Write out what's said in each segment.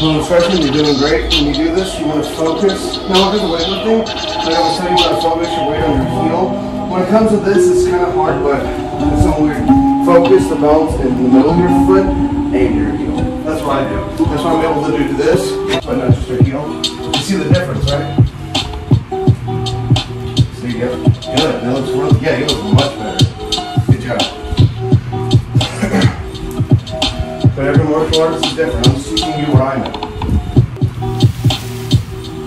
freshman, you're doing great. When you do this, you want to focus. Now look at the weightlifting. Like I was telling you about focus your weight on your heel. When it comes to this, it's kind of hard, but it's some weird. Focus the balance in the middle of your foot and your heel. That's what I do. That's what I'm able to do to this, but not just your heel. You see the difference, right? See, yep. Good. That looks really, yeah, you look much better. Good job. Martial artist is different. I'm teaching you what I know.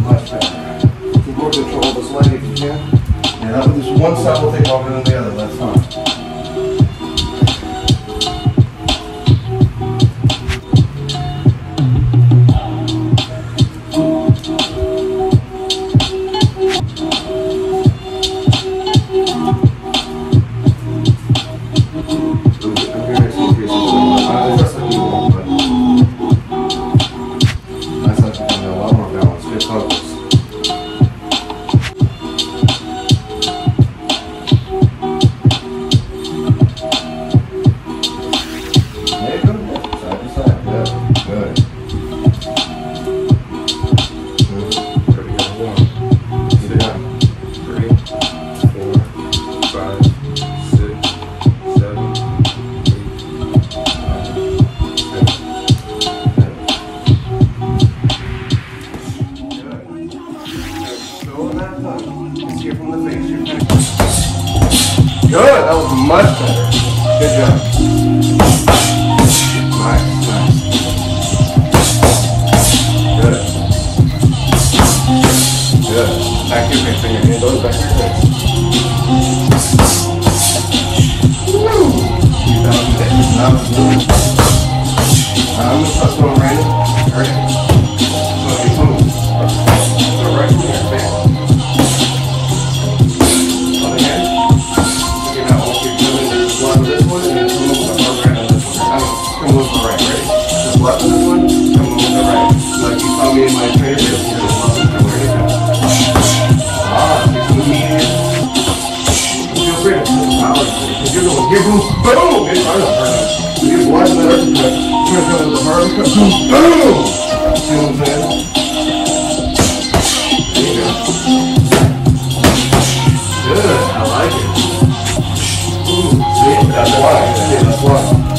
Much better. More control of this leg if you can. Yeah, that one, this one side will take longer than the other. That's fine. Now. I'm gonna start random. Ready? Here, boom, boom! It's hard burn it. You're watching that to go to the hard boom, boom! See what I'm saying? There you go. Good, I like it. Ooh, see, that's why. That's why.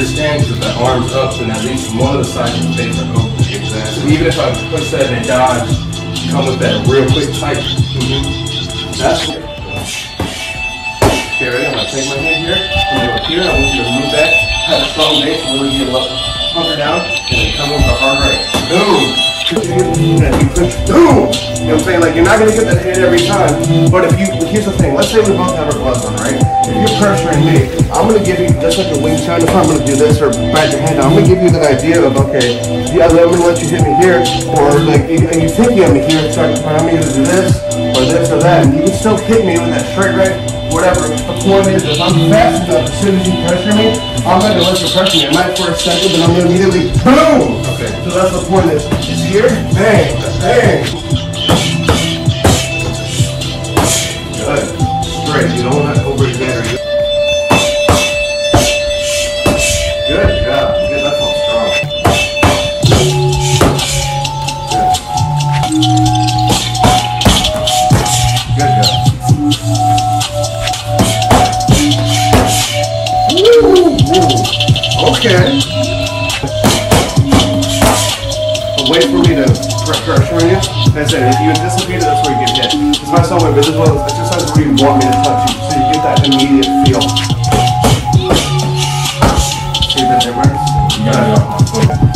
Understand because the arm's up and at least one of the sides of the face are open. So Exactly. even if I push that and dodge, come with that real quick tight. That's it. Okay. I'm gonna take my hand here, and over here, I want you to move that, have a strong base, really get up, hunker down, and then come over the hard right. Boom! And you push, boom! You know what I'm saying? Like, you're not gonna get that hit every time. But if you, here's the thing. Let's say we both have our gloves on, right? If you're pressuring me, I'm gonna give you, just like a Wing Chun, if I'm gonna do this or bat your hand I'm gonna give you that idea of, okay, yeah, I'm gonna let you hit me here, or like, you- and you think you have me here, so I'm gonna do this, or this or that, and you can still hit me with that straight right, whatever. The point is, if I'm fast enough, as soon as you pressure me, I'm gonna let you pressure me. It might for a second, but I'm gonna immediately, boom! Okay. So that's the point is, it's here, bang, bang. Good. Straight. You don't want to over exaggerate. Good job. Good. That's all strong. Good. Good job. Okay. Wait for me to pre- pressure you. I said, if you anticipate it, that's where you get hit. It's not somewhere, those exercises where you want me to touch you, so you get that immediate feel. See the difference? Good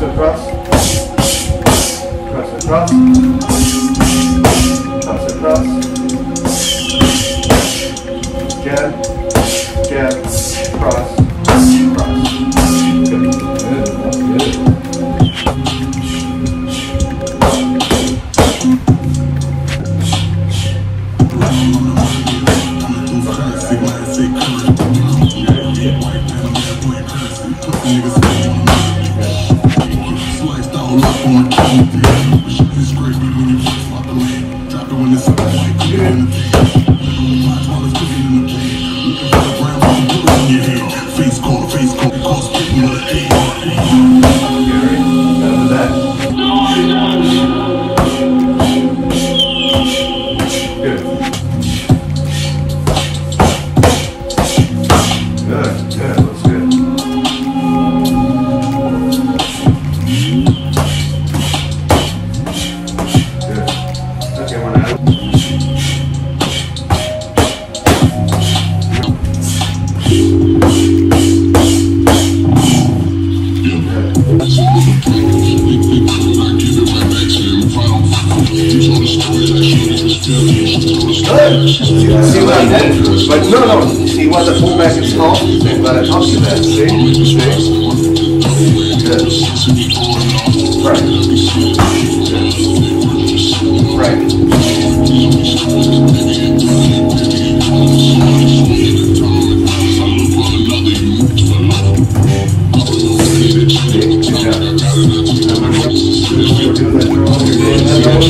press and press. Press and press. What But no, no. See what the fullback is tall? Let it help you that. See? See? Good. Right. Right. We were doing that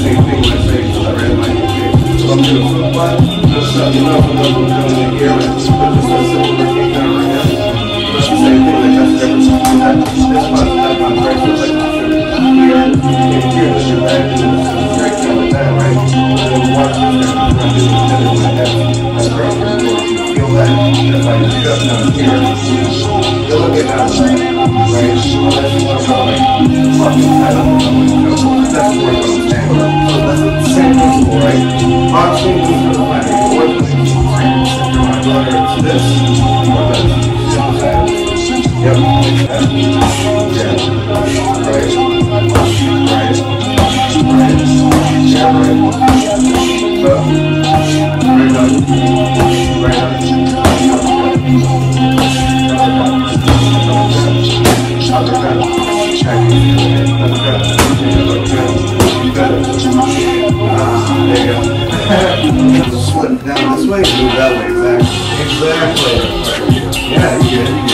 same thing, let's say, I read my I'm you ear, but just right same thing, like like, here, back, and I'm gonna do. That's right. You feel that, that's like, you here. You're looking want I don't principle, right? Right, right, right, right. Right right down this way, move that way, exactly. Exactly. Yeah, you good.